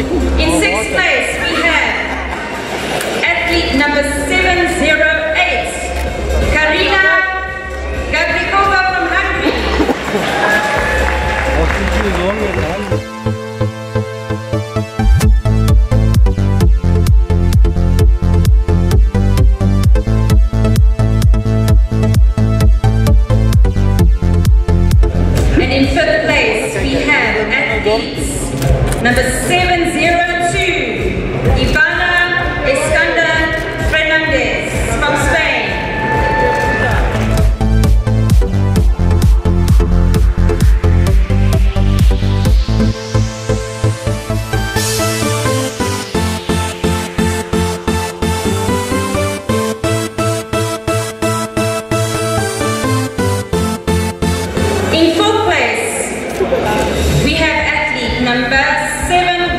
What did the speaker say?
In sixth place, we have athlete number 708, Karina Gabrikova from Hungary. 7